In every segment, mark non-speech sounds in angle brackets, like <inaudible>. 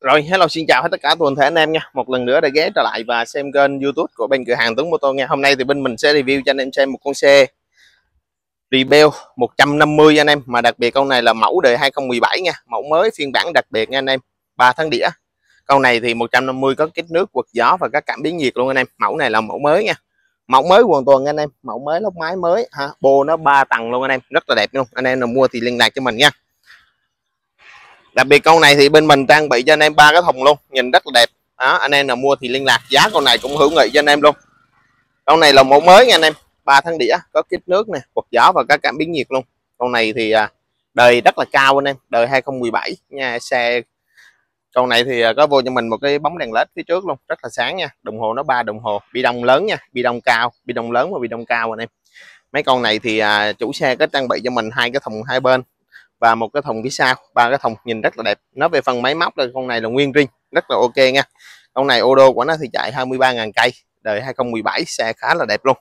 Rồi, hello xin chào hết tất cả toàn thể anh em nha. Một lần nữa đã ghé trở lại và xem kênh YouTube của bên cửa hàng Tuấn Mô Tô nha. Hôm nay thì bên mình sẽ review cho anh em xem một con xe Rebel 150 anh em, mà đặc biệt con này là mẫu đời 2017 nha, mẫu mới phiên bản đặc biệt nha anh em. 3 tháng đĩa. Con này thì 150 có kích nước, quật gió và các cảm biến nhiệt luôn anh em. Mẫu này là mẫu mới nha. Mẫu mới hoàn toàn anh em, mẫu mới lốc máy mới ha. Bô nó 3 tầng luôn anh em, rất là đẹp luôn. Anh em nào mua thì liên lạc cho mình nha đặc biệt con này thì bên mình trang bị cho anh em ba cái thùng luôn, nhìn rất là đẹp. Đó, anh em nào mua thì liên lạc, giá con này cũng hữu nghị cho anh em luôn. Con này là mẫu mới nha anh em, ba tháng đĩa, có kích nước nè quật gió và các cảm biến nhiệt luôn. Con này thì à, đời rất là cao anh em, đời 2017 nha, xe. Con này thì à, có vô cho mình một cái bóng đèn led phía trước luôn, rất là sáng nha. Đồng hồ nó ba đồng hồ, bi đông lớn nha, bi đông cao, bi đông lớn và bi đông cao anh em. Mấy con này thì à, chủ xe có trang bị cho mình hai cái thùng hai bên và một cái thùng phía sau, ba cái thùng nhìn rất là đẹp. Nó về phần máy móc là con này là nguyên riêng, rất là ok nha. Con này ô đô của nó thì chạy 23.000 cây, đời 2017 xe khá là đẹp luôn.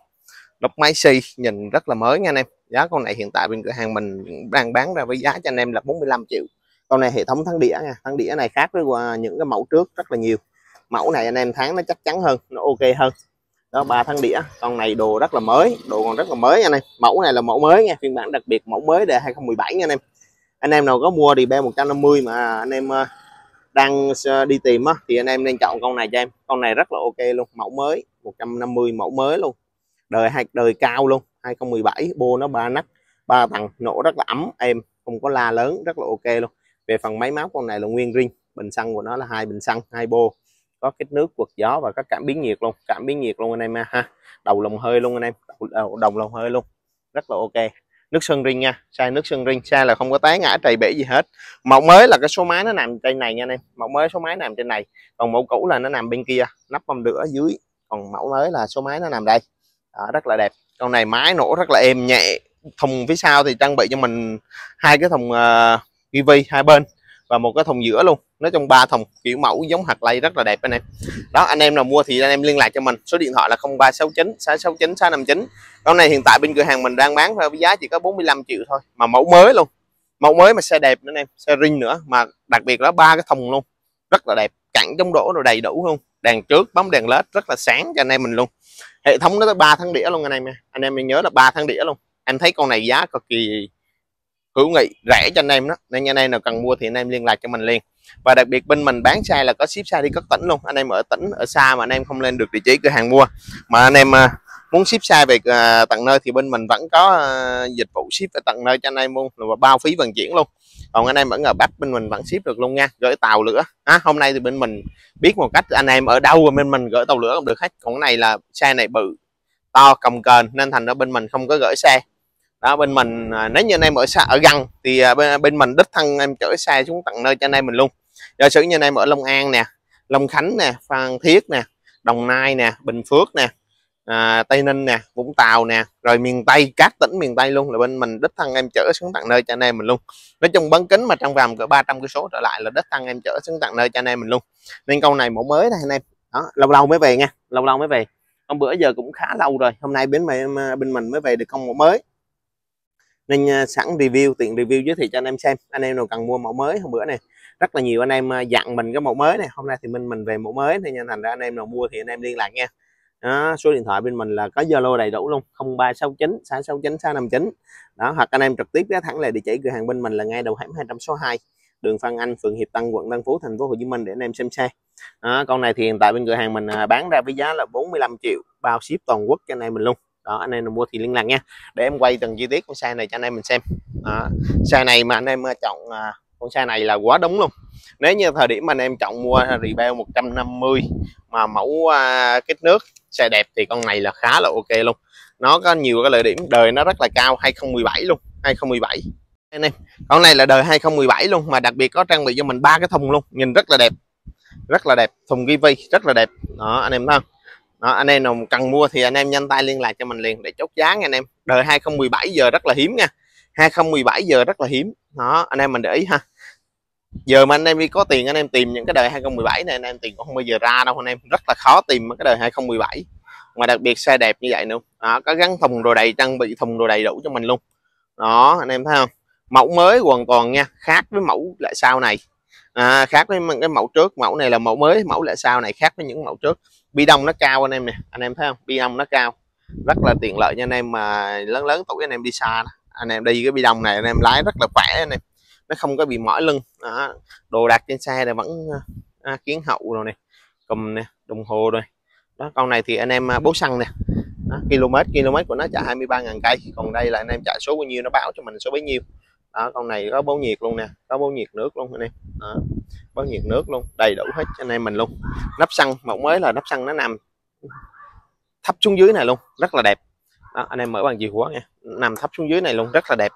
Lốc máy xi nhìn rất là mới nha anh em. Giá con này hiện tại bên cửa hàng mình đang bán ra với giá cho anh em là 45 triệu. Con này hệ thống thắng đĩa nha. Thắng đĩa này khác với những cái mẫu trước rất là nhiều. Mẫu này anh em tháng nó chắc chắn hơn, nó ok hơn. Đó, ba thắng đĩa. Con này đồ rất là mới, đồ còn rất là mới nha anh em. Mẫu này là mẫu mới nha. Phiên bản đặc biệt mẫu mới đề 2017 nha anh em anh em nào có mua thì be 150 mà anh em ờ, đang ờ, đi tìm á thì anh em nên chọn con này cho em. Con này rất là ok luôn mẫu mới 150 mẫu mới luôn. Đời hai đời cao luôn 2017 bô nó ba nắp ba tầng nổ rất là ấm em không có la lớn rất là ok luôn. Về phần máy móc con này là nguyên riêng bình xăng của nó là hai bình xăng hai bô có kết nước quật gió và các cảm biến nhiệt luôn cảm biến nhiệt luôn anh em ha. Đầu lồng hơi luôn anh em đầu, đầu lồng hơi luôn rất là ok nước sơn ring nha. Sai nước sơn ring. Sai là không có té ngã trầy bể gì hết. Mẫu mới là cái số máy nó nằm trên này nha anh em. Mẫu mới số máy nằm trên này. Còn mẫu cũ là nó nằm bên kia. Nắp bông đửa dưới. Còn mẫu mới là số máy nó nằm đây. Đó, rất là đẹp. Con này máy nổ rất là êm nhẹ. Thùng phía sau thì trang bị cho mình hai cái thùng ờ, uh, GV hai bên và một cái thùng giữa luôn. Nói trong ba thùng, kiểu mẫu giống hạt lay rất là đẹp anh em. Đó, anh em nào mua thì anh em liên lạc cho mình. Số điện thoại là 0369 669 659 con này hiện tại bên cửa hàng mình đang bán với giá chỉ có 45 triệu thôi, mà mẫu mới luôn. Mẫu mới mà xe đẹp nữa anh em, xe ring nữa, mà đặc biệt là ba cái thùng luôn. Rất là đẹp, cẳng chống đổ rồi đầy đủ luôn. Đèn trước bóng đèn led, rất là sáng cho anh em mình luôn. Hệ thống nó tới ba tháng đĩa luôn anh em anh em nhớ là ba tháng đĩa luôn. Anh thấy con này giá cực kỳ hữu nghị rẻ cho anh em đó. Nên anh em nào cần mua thì anh em liên lạc cho mình liền. Và đặc biệt bên mình bán xe là có ship xe đi các tỉnh luôn. Anh em ở tỉnh ở xa mà anh em không lên được địa chỉ cửa hàng mua. Mà anh em à, muốn ship xe về à, tận nơi thì bên mình vẫn có à, dịch vụ ship về tận nơi cho anh em luôn và bao phí vận chuyển luôn. Còn anh em ở ngờ bên mình vẫn ship được luôn nha. Gửi tàu lửa. À, hôm nay thì bên mình biết một cách anh em ở đâu bên mình gửi tàu lửa cũng được hết. Còn cái này là xe này bự to cầm cờn nên thành ra bên mình không có gửi xe đó bên mình à, nếu như anh em ở xa ở gần thì à, bên, bên mình đích thân em chở xe xuống tận nơi cho anh em mình luôn. Giả sử như anh em ở Long An nè Long Khánh nè Phan Thiết nè Đồng Nai nè Bình Phước nè à, Tây Ninh nè Vũng Tàu nè rồi miền Tây các tỉnh miền Tây luôn là bên mình đích thân em chở xuống tận nơi cho anh em mình luôn. Nói chung bán kính mà trong vòng cỡ 300 cây số trở lại là đích thân em chở xuống tận nơi cho anh em mình luôn. Nên câu này mẫu mới này anh em. Đó lâu lâu mới về nha lâu lâu mới về. Hôm bữa giờ cũng khá lâu rồi hôm nay bên mình bên mình mới về được con mẫu mới nên à, sẵn review tiện review giới thiệu cho anh em xem. Anh em nào cần mua mẫu mới hôm bữa này rất là nhiều anh em à, dặn mình cái mẫu mới này. Hôm nay thì mình mình về mẫu mới nên thành ra anh em nào mua thì anh em liên lạc nha. Đó, số điện thoại bên mình là có Zalo đầy đủ luôn 0369 669 659 đó hoặc anh em trực tiếp ghé thẳng lại địa chỉ cửa hàng bên mình là ngay đầu hẻm 262 đường Phan Anh phường Hiệp Tân quận Tân Phú thành phố Hồ Chí Minh để anh em xem xe. Đó, con này thì hiện tại bên cửa hàng mình à, bán ra với giá là 45 triệu bao ship toàn quốc cho anh em mình luôn đó anh em nào mua thì liên lạc nha. Để em quay từng chi tiết con xe này cho anh em mình xem. Đó. xe này mà anh em ờ, chọn à, con xe này là quá đúng luôn. Nếu như thời điểm mà anh em chọn mua Rebel 150 mà mẫu à, kích nước xe đẹp thì con này là khá là ok luôn. Nó có nhiều cái lợi điểm đời nó rất là cao 2017 luôn 2017 anh em con này là đời 2017 luôn mà đặc biệt có trang bị cho mình ba cái thùng luôn nhìn rất là đẹp rất là đẹp thùng ghi rất là đẹp. Đó anh em thấy không? Đó, anh em nào cần mua thì anh em nhanh tay liên lạc cho mình liền để chốt giá nha anh em. Đời 2017 giờ rất là hiếm nha. 2017 giờ rất là hiếm. Đó anh em mình để ý ha. Giờ mà anh em đi có tiền anh em tìm những cái đời 2017 này anh em tiền cũng không bao giờ ra đâu anh em. Rất là khó tìm cái đời 2017 mà đặc biệt xe đẹp như vậy nữa. Đó, có gắn thùng đồ đầy trang bị thùng đồ đầy đủ cho mình luôn. Đó anh em thấy không? Mẫu mới hoàn toàn nha khác với mẫu lại sau này. À, khác với cái mẫu trước. Mẫu này là mẫu mới mẫu lại sau này khác với những mẫu trước bi đông nó cao anh em nè anh em thấy không bi đông nó cao rất là tiện lợi cho anh em mà lớn lớn tuổi anh em đi xa đó. anh em đi cái bi đông này anh em lái rất là khỏe anh em nó không có bị mỏi lưng đó. đồ đạc trên xe này vẫn à, kiến hậu rồi này cầm nè đồng hồ rồi đó con này thì anh em à, bố xăng nè đó, km km của nó chạy 23.000 cây còn đây là anh em chạy số bao nhiêu nó báo cho mình số bấy nhiêu đó con này có báo nhiệt luôn nè có báo nhiệt nước luôn anh em đó, nhiệt nước luôn đầy đủ hết cho anh em mình luôn. Nắp xăng mẫu mới là nắp xăng nó nằm thấp xuống dưới này luôn rất là đẹp. Đó, anh em mở bằng chìa khóa nha nằm thấp xuống dưới này luôn rất là đẹp.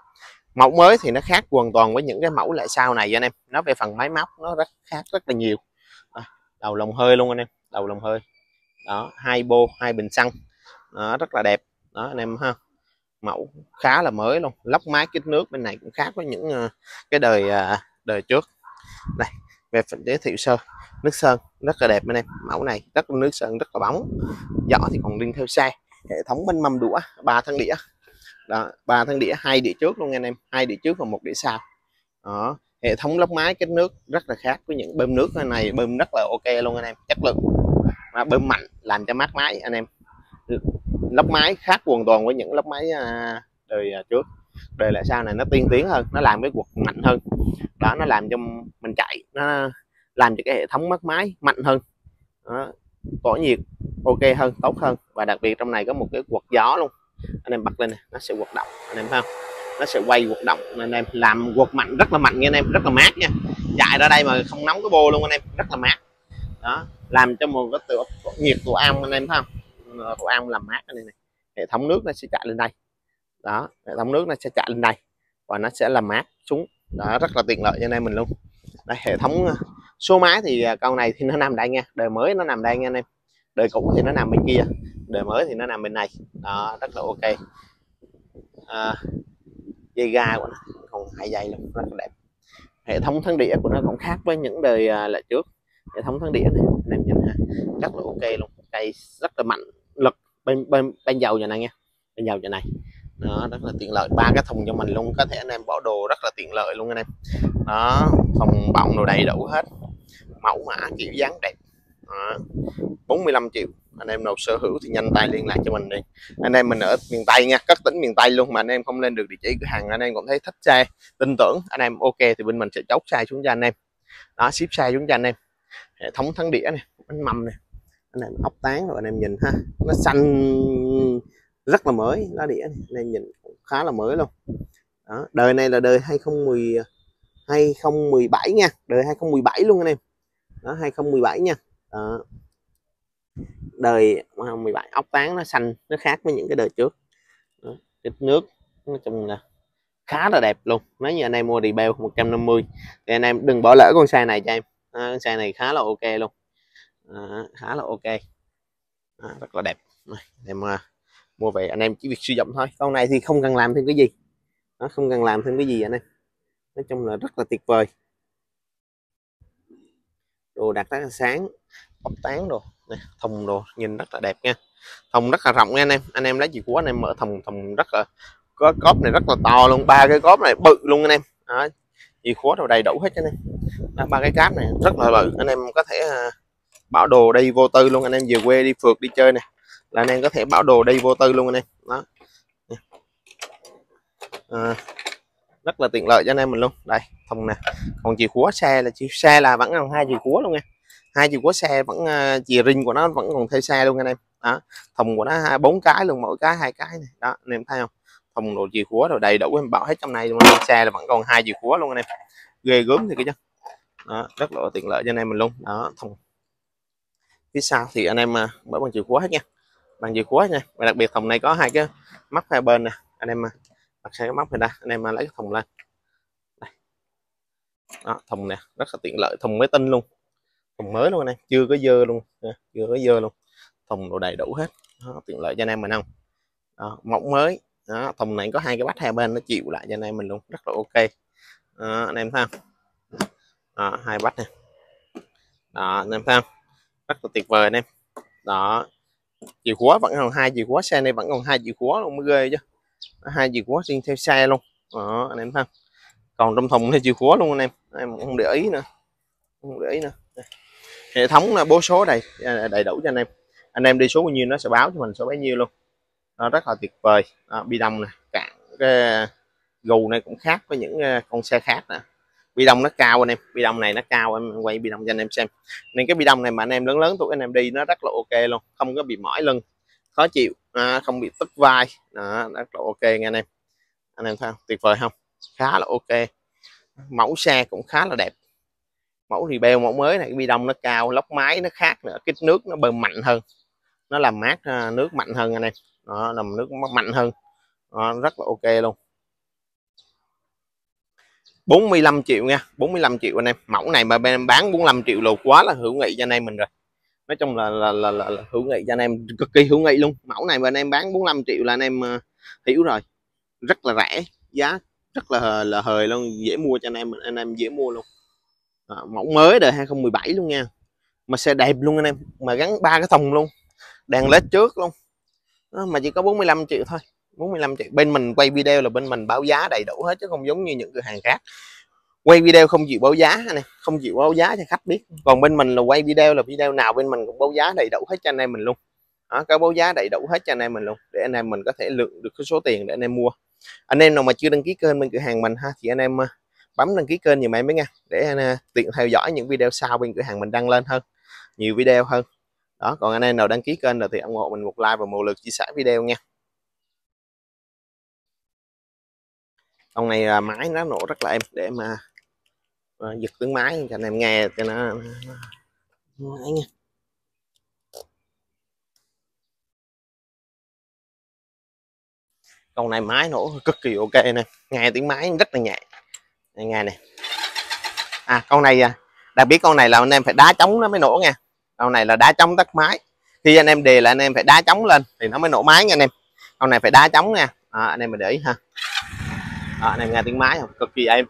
Mẫu mới thì nó khác hoàn toàn với những cái mẫu lại sau này anh em nó về phần máy móc nó rất khác rất là nhiều. À, đầu lồng hơi luôn anh em đầu lồng hơi. Đó hai bô hai bình xăng. Đó, rất là đẹp. Đó anh em ha mẫu khá là mới luôn. Lóc máy kích nước bên này cũng khác với những ờ, cái đời ờ, đời trước. Đây, về phần giới thiệu sơ nước sơn rất là đẹp anh em. Mẫu này rất là, nước sơn rất là bóng. Giỏ thì còn riêng theo xe hệ thống bên mâm đũa, ba thân đĩa. Đó, ba thân đĩa, hai đĩa trước luôn anh em. Hai đĩa trước và một đĩa sau. Đó, hệ thống lốc máy kết nước rất là khác với những bơm nước này. Bơm rất là ok luôn anh em, chất lượng. Mà bơm mạnh làm cho mát máy anh em lốc máy khác hoàn toàn với những lốc máy à, đời à, trước. Đời lại sao này nó tiên tiến hơn nó làm cái quật mạnh hơn. Đó nó làm cho mình chạy nó làm cho cái hệ thống mát máy mạnh hơn. Đó, tỏa nhiệt ok hơn tốt hơn. Và đặc biệt trong này có một cái quật gió luôn. Anh em bật lên này nó sẽ hoạt động anh em thấy không? Nó sẽ quay hoạt động anh em làm quật mạnh rất là mạnh nha anh em rất là mát nha. Chạy ra đây mà không nóng cái bô luôn anh em rất là mát. Đó làm cho một cái tựa nhiệt tổ am anh em thấy không? Của an làm mát này này. Hệ thống nước nó sẽ chạy lên đây. Đó hệ thống nước nó sẽ chạy lên đây và nó sẽ làm mát xuống. Đó rất là tiện lợi cho anh em mình luôn. Đây hệ thống ờ, số máy thì ờ, con này thì nó nằm đây nha. Đời mới nó nằm đây nha anh em. Đời cũ thì nó nằm bên kia. Đời mới thì nó nằm bên này. Đó rất là ok. À, dây ga của nó còn hai dây luôn rất là đẹp. Hệ thống thân đĩa của nó cũng khác với những đời lại trước. Hệ thống thân đĩa này anh em nhìn ha rất là ok luôn. Cây rất là mạnh bên bên bên dầu nhà này nha. Bên dầu nhà này. Đó, rất là tiện lợi. Ba cái thùng cho mình luôn. Có thể anh em bỏ đồ rất là tiện lợi luôn anh em. Đó thùng bọng đồ đầy đủ hết. Mẫu mã, kiểu dáng đẹp. Đó. 45 triệu. Anh em nào sở hữu thì nhanh tay liên lạc cho mình đi. Anh em mình ở miền Tây nha, các tỉnh miền Tây luôn mà anh em không lên được địa chỉ cửa hàng, anh em cũng thấy thích xe, tin tưởng anh em ok thì bên mình sẽ chốt xe xuống cho anh em. Đó, ship xe xuống cho anh em. Hệ thống thắng đĩa này bánh mâm này anh em ốc tán rồi anh em nhìn ha nó xanh rất là mới lá đĩa này. anh em nhìn khá là mới luôn đó. đời này là đời 2010 2017 nha đời 2017 luôn anh em đó 2017 nha đó. đời 2017 ốc tán nó xanh nó khác với những cái đời trước đó. nước nói chung là khá là đẹp luôn nếu như anh em mua đi beo 150 thì anh em đừng bỏ lỡ con xe này cho em à, con xe này khá là ok luôn à, khá là ok. À, rất là đẹp. Này, em uh, mua về. Anh em chỉ việc sử dụng thôi. Con này thì không cần làm thêm cái gì. Nó không cần làm thêm cái gì anh em. Nói chung là rất là tuyệt vời. Đồ đặt rất là sáng. Bóc tán đồ. Này, thùng đồ nhìn rất là đẹp nha. Thùng rất là rộng nha anh em. Anh em lấy gì của anh em mở thùng. Thùng rất là có cốp này rất là to luôn. Ba cái cốp này bự luôn anh em. Đó, chìa khóa đồ đầy đủ hết cho anh em. Ba cái cáp này rất là bự. Anh em có thể uh, bảo đồ đây vô tư luôn anh em về quê đi phượt đi chơi này là anh em có thể bảo đồ đây vô tư luôn anh em. Đó. À, rất là tiện lợi cho anh em mình luôn. Đây thùng nè. Còn chìa khóa xe là chìa xe là vẫn còn hai chìa khóa luôn nha. Hai chìa khóa xe vẫn uh, chìa ring của nó vẫn còn thay xe luôn anh em. Đó thùng của nó bốn cái luôn mỗi cái hai cái này. Đó anh em thấy không? Thùng đồ chìa khóa rồi đầy đủ em bảo hết trong này luôn. Xe là vẫn còn hai chìa khóa luôn anh em. Ghê gớm thì cái chứ. Đó, rất là tiện lợi cho anh em mình luôn. Đó thùng phía sau thì anh em à, mở bằng chìa khóa hết nha. Bằng chìa khóa nha. Và đặc biệt thùng này có hai cái mắt hai bên nè. Anh em à, đặt hai cái mắt này ra anh em à, lấy cái thùng lên. Đây. đó thùng nè. Rất là tiện lợi. Thùng mới tinh luôn. Thùng mới luôn anh em. Chưa có dơ luôn. Chưa có dơ luôn. Thùng đồ đầy đủ hết. Đó, tiện lợi cho anh em mình không? Đó, mẫu mới. Đó, thùng này có hai cái bát hai bên nó chịu lại cho anh em mình luôn. Rất là ok. Đó, anh em thấy không? Đó, hai bát nè. Đó anh em thấy không? Rất là tuyệt vời anh em. Đó. Chìa khóa vẫn còn hai chìa khóa xe này vẫn còn hai chìa khóa luôn mới ghê chứ. Hai chìa khóa riêng theo xe luôn. Đó anh em thấy còn trong thùng này chìa khóa luôn anh em. Em không để ý nữa. Không để ý nữa. Hệ thống là bố số đầy à, đầy đủ cho anh em. Anh em đi số bao nhiêu nó sẽ báo cho mình số bấy nhiêu luôn. Nó rất là tuyệt vời. À, bi đông này cạn cái gù này cũng khác với những à, con xe khác nè bi đông nó cao anh em. Bi đông này nó cao em quay bi đông cho anh em xem. Nên cái bi đông này mà anh em lớn lớn tuổi anh em đi nó rất là ok luôn. Không có bị mỏi lưng khó chịu à, không bị tức vai. Đó, rất là ok nghe anh em. Anh em thấy không? Tuyệt vời không? Khá là ok. Mẫu xe cũng khá là đẹp. Mẫu thì beo mẫu mới này cái bi đông nó cao lóc máy nó khác nữa kích nước nó bơm mạnh hơn. Nó làm mát à, nước mạnh hơn anh em. Nó làm nước mạnh hơn. Đó, rất là ok luôn. 45 triệu nha 45 triệu anh em. Mẫu này mà bên em bán 45 triệu là quá là hữu nghị cho anh em mình rồi. Nói chung là là, là, là, là hữu nghị cho anh em cực kỳ hữu nghị luôn. Mẫu này mà anh em bán 45 triệu là anh em uh, hiểu rồi. Rất là rẻ giá rất là là hời luôn dễ mua cho anh em anh em dễ mua luôn. À, mẫu mới đời 2017 luôn nha. Mà xe đẹp luôn anh em mà gắn ba cái thùng luôn. Đèn led trước luôn. Mà chỉ có 45 triệu thôi. 45 triệu bên mình quay video là bên mình báo giá đầy đủ hết chứ không giống như những cửa hàng khác. Quay video không chịu báo giá này không chịu báo giá cho khách biết. Còn bên mình là quay video là video nào bên mình cũng báo giá đầy đủ hết cho anh em mình luôn. Đó, có báo giá đầy đủ hết cho anh em mình luôn để anh em mình có thể lượng được cái số tiền để anh em mua. Anh em nào mà chưa đăng ký kênh bên cửa hàng mình ha thì anh em à, bấm đăng ký kênh nhiều em mới nha để anh tiện theo dõi những video sau bên cửa hàng mình đăng lên hơn nhiều video hơn. Đó còn anh em nào đăng ký kênh rồi thì ủng hộ mình một like và một lượt chia sẻ video nha. Con này là máy nó nổ rất là êm để mà uh, giật tiếng máy cho anh em nghe cho nó, máy nha. Con này máy nổ cực kỳ ok nè nghe tiếng máy rất là nhẹ. Nghe à, này à con này đặc biệt con này là anh em phải đá trống nó mới nổ nha. Con này là đá trống tắt máy. Khi anh em đề là anh em phải đá trống lên thì nó mới nổ máy nha anh em. Con này phải đá trống nha. À, anh em mình để ý ha à, anh em nghe tiếng máy không? Cực kỳ êm.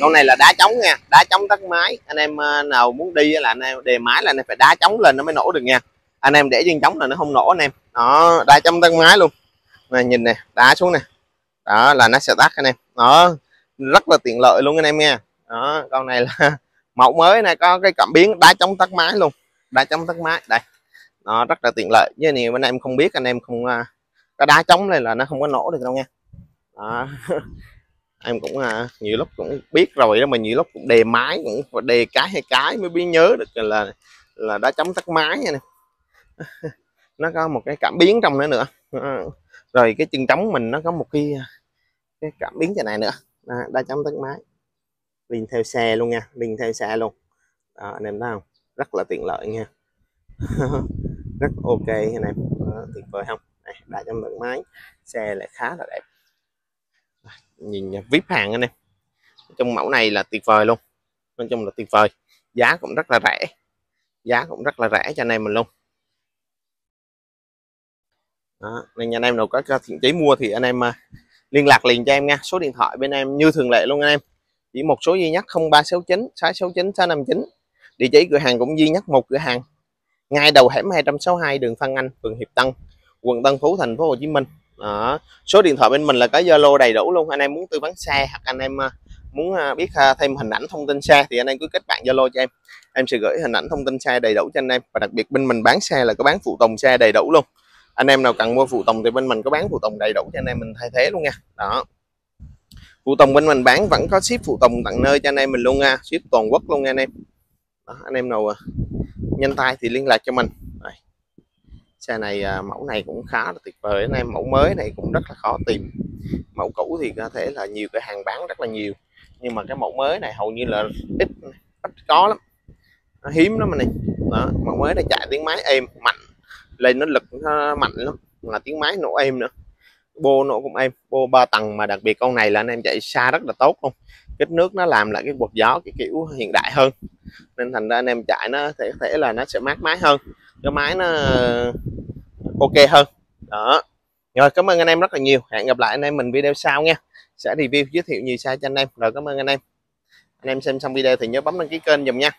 Con này là đá chống nha đá chống tắt máy. Anh em ờ, nào muốn đi là anh em đề máy là anh em phải đá chống lên nó mới nổ được nha. Anh em để chân chống là nó không nổ anh em. Đó đá chống tắt máy luôn. Này nhìn nè đá xuống nè. Đó là nó sẽ tắt anh em. Đó rất là tiện lợi luôn anh em nha. Đó con này là <laughs> mẫu mới này có cái cảm biến đá chống tắt máy luôn. Đá chống tắt máy đây. Nó rất là tiện lợi. Với nhiều anh em không biết anh em không à, cái đá chống này là nó không có nổ được đâu nha. Đó. <laughs> em cũng à, nhiều lúc cũng biết rồi đó mà nhiều lúc cũng đề máy cũng đề cái hay cái mới biết nhớ được là là đá chống tắt máy nha nè. <laughs> Nó có một cái cảm biến trong nữa. Nữa rồi cái chân trống mình nó có một cái à, cái cảm biến trên này nữa. Đó, đá chống tắt máy liền theo xe luôn nha liền theo xe luôn. Đó, anh em thấy không? Rất là tiện lợi nha. <laughs> Rất ok anh em. Đó, tuyệt vời không? Đây, đã trong tận máy. Xe lại khá là đẹp. Nhìn vip hàng anh em. Trong mẫu này là tuyệt vời luôn. Nói chung là tuyệt vời. Giá cũng rất là rẻ. Giá cũng rất là rẻ cho anh em mình luôn. Đó, nên anh em nào có thiện chí mua thì anh em à, liên lạc liền cho em nha. Số điện thoại bên em như thường lệ luôn anh em. Chỉ một số duy nhất 0369 669 659 địa chỉ cửa hàng cũng duy nhất một cửa hàng. Ngay đầu hẻm 262 đường Phan Anh phường Hiệp Tân quận Tân Phú thành phố Hồ Chí Minh. Đó. số điện thoại bên mình là có Zalo đầy đủ luôn. Anh em muốn tư vấn xe hoặc anh em à, muốn à, biết à, thêm hình ảnh thông tin xe thì anh em cứ kết bạn Zalo cho em. Em sẽ gửi hình ảnh thông tin xe đầy đủ cho anh em. Và đặc biệt bên mình bán xe là có bán phụ tùng xe đầy đủ luôn. Anh em nào cần mua phụ tùng thì bên mình có bán phụ tùng đầy đủ cho anh em mình thay thế luôn nha. Đó. Phụ tùng bên mình bán vẫn có ship phụ tùng tận nơi cho anh em mình luôn nha. Ship toàn quốc luôn nha anh em. Đó, anh em nào nhanh tay thì liên lạc cho mình xe này à, mẫu này cũng khá là tuyệt vời. Anh em mẫu mới này cũng rất là khó tìm. Mẫu cũ thì có thể là nhiều cái hàng bán rất là nhiều, nhưng mà cái mẫu mới này hầu như là ít ít có lắm. Nó hiếm lắm này đó, mẫu mới này chạy tiếng máy êm, mạnh. Lên nó lực nó mạnh lắm là tiếng máy nổ êm nữa. Bô nổ cũng êm, bô ba tầng mà đặc biệt con này là anh em chạy xa rất là tốt luôn. Kích nước nó làm lại cái quật gió cái kiểu hiện đại hơn. Nên thành ra anh em chạy nó thể thể là nó sẽ mát máy hơn cái máy nó ok hơn. Đó. Rồi, cảm ơn anh em rất là nhiều. Hẹn gặp lại anh em mình video sau nha. Sẽ review, giới thiệu nhiều xe cho anh em. Rồi, cảm ơn anh em. Anh em xem xong video thì nhớ bấm đăng ký kênh dùm nha.